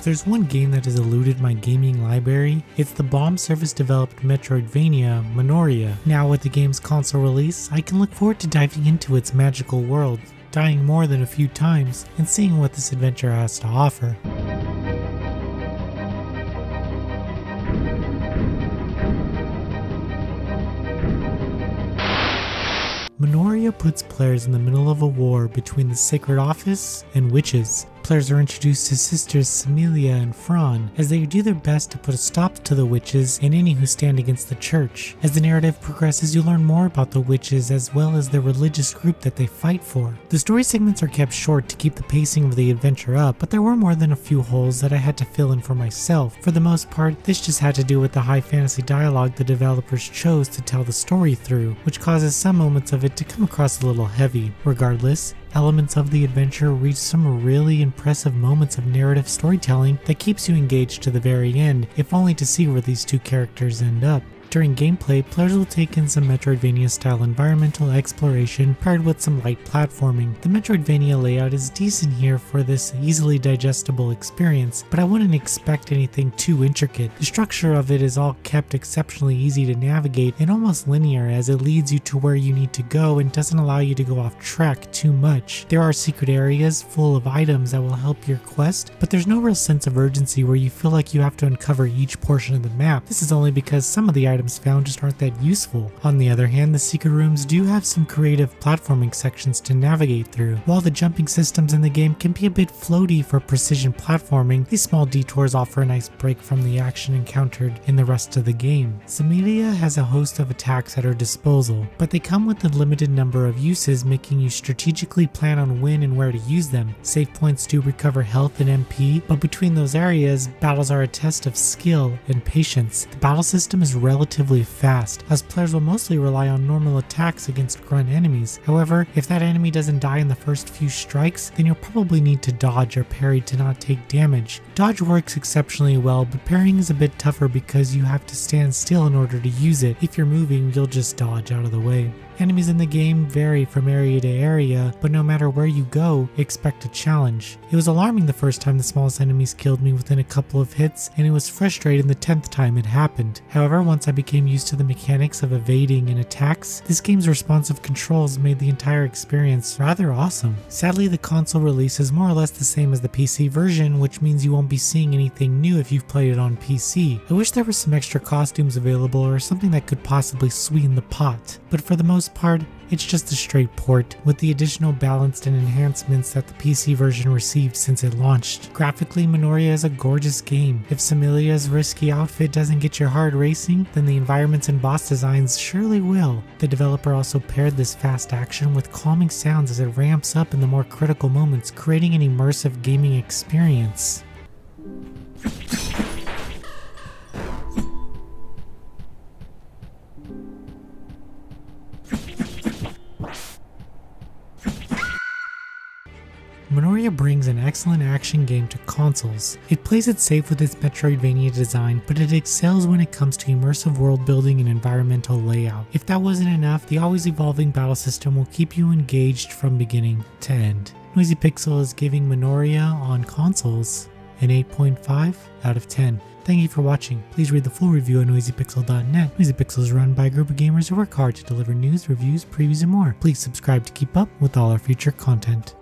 If there's one game that has eluded my gaming library, it's the Bombservice developed Metroidvania Minoria. Now with the game's console release, I can look forward to diving into its magical world, dying more than a few times, and seeing what this adventure has to offer. Minoria puts players in the middle of a war between the Sacred Office and witches. Players are introduced to sisters Semilla and Fran as they do their best to put a stop to the witches and any who stand against the church. As the narrative progresses, you learn more about the witches as well as the religious group that they fight for. The story segments are kept short to keep the pacing of the adventure up, but there were more than a few holes that I had to fill in for myself. For the most part, this just had to do with the high fantasy dialogue the developers chose to tell the story through, which causes some moments of it to come across a little heavy. Regardless, Elements of the adventure reach some really impressive moments of narrative storytelling that keeps you engaged to the very end, if only to see where these two characters end up. During gameplay, players will take in some Metroidvania style environmental exploration paired with some light platforming. The Metroidvania layout is decent here for this easily digestible experience, but I wouldn't expect anything too intricate. The structure of it is all kept exceptionally easy to navigate and almost linear as it leads you to where you need to go and doesn't allow you to go off track too much. There are secret areas full of items that will help your quest, but there's no real sense of urgency where you feel like you have to uncover each portion of the map. This is only because some of the items items found just aren't that useful. On the other hand, the secret rooms do have some creative platforming sections to navigate through. While the jumping systems in the game can be a bit floaty for precision platforming, these small detours offer a nice break from the action encountered in the rest of the game. Semilla has a host of attacks at her disposal, but they come with a limited number of uses making you strategically plan on when and where to use them. Save points do recover health and MP, but between those areas, battles are a test of skill and patience. The battle system is relatively relatively fast, as players will mostly rely on normal attacks against grunt enemies. However, if that enemy doesn't die in the first few strikes, then you'll probably need to dodge or parry to not take damage. Dodge works exceptionally well, but parrying is a bit tougher because you have to stand still in order to use it. If you're moving, you'll just dodge out of the way. Enemies in the game vary from area to area, but no matter where you go, expect a challenge. It was alarming the first time the smallest enemies killed me within a couple of hits, and it was frustrating the 10th time it happened. However, once I became used to the mechanics of evading and attacks, this game's responsive controls made the entire experience rather awesome. Sadly, the console release is more or less the same as the PC version, which means you won't be seeing anything new if you've played it on PC. I wish there were some extra costumes available or something that could possibly sweeten the pot, but for the most part, it's just a straight port, with the additional balanced and enhancements that the PC version received since it launched. Graphically, Minoria is a gorgeous game. If Semilla's risky outfit doesn't get your heart racing, then the environments and boss designs surely will. The developer also paired this fast action with calming sounds as it ramps up in the more critical moments, creating an immersive gaming experience. Minoria brings an excellent action game to consoles. It plays it safe with its Metroidvania design, but it excels when it comes to immersive world building and environmental layout. If that wasn't enough, the always evolving battle system will keep you engaged from beginning to end. Noisy Pixel is giving Minoria on consoles an 8.5 out of 10. Thank you for watching. Please read the full review at noisypixel.net. NoisyPixel is run by a group of gamers who work hard to deliver news, reviews, previews, and more. Please subscribe to keep up with all our future content.